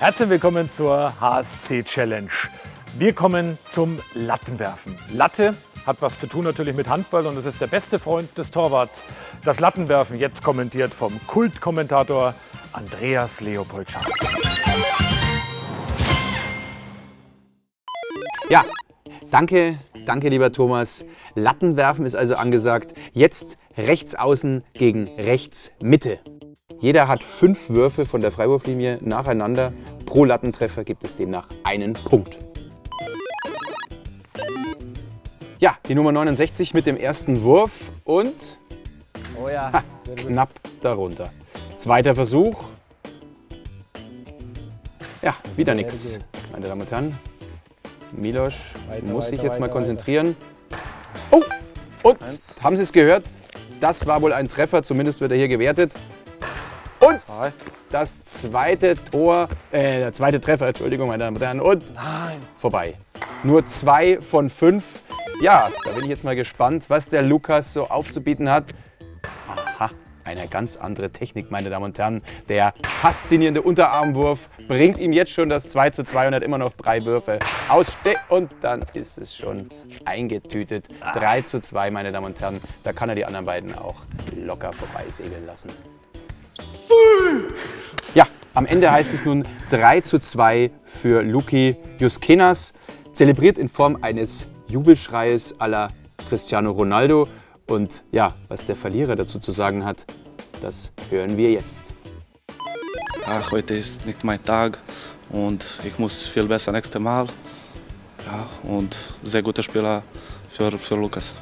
Herzlich willkommen zur HSC Challenge. Wir kommen zum Lattenwerfen. Latte hat was zu tun natürlich mit Handball und es ist der beste Freund des Torwarts. Das Lattenwerfen jetzt kommentiert vom Kultkommentator Andreas Leopold Schaff. Ja, danke, danke lieber Thomas. Lattenwerfen ist also angesagt. Jetzt rechts außen gegen rechts Mitte. Jeder hat fünf Würfe von der Freiwurflinie nacheinander. Pro Lattentreffer gibt es demnach einen Punkt. Ja, die Nummer 69 mit dem ersten Wurf und Oh ja. ha, knapp darunter. Zweiter Versuch. Ja, wieder nichts. Meine Damen und Herren, Milosch Weiter, muss sich weiter, jetzt mal weiter, konzentrieren. Oh, und haben Sie es gehört? Das war wohl ein Treffer, zumindest wird er hier gewertet. Und das zweite Tor, äh, der zweite Treffer, Entschuldigung, meine Damen und Herren, und nein, vorbei. Nur zwei von fünf. Ja, da bin ich jetzt mal gespannt, was der Lukas so aufzubieten hat. Aha, eine ganz andere Technik, meine Damen und Herren. Der faszinierende Unterarmwurf bringt ihm jetzt schon das 2 zu 2 und hat immer noch drei Würfe. Ausste und dann ist es schon eingetütet. 3 zu 2, meine Damen und Herren. Da kann er die anderen beiden auch locker vorbeisegeln lassen. Ja, am Ende heißt es nun 3 zu 2 für Luki Juskenas, zelebriert in Form eines Jubelschreies la Cristiano Ronaldo. Und ja, was der Verlierer dazu zu sagen hat, das hören wir jetzt. Ja, heute ist nicht mein Tag und ich muss viel besser nächstes Mal. Ja, und sehr guter Spieler für, für Lukas.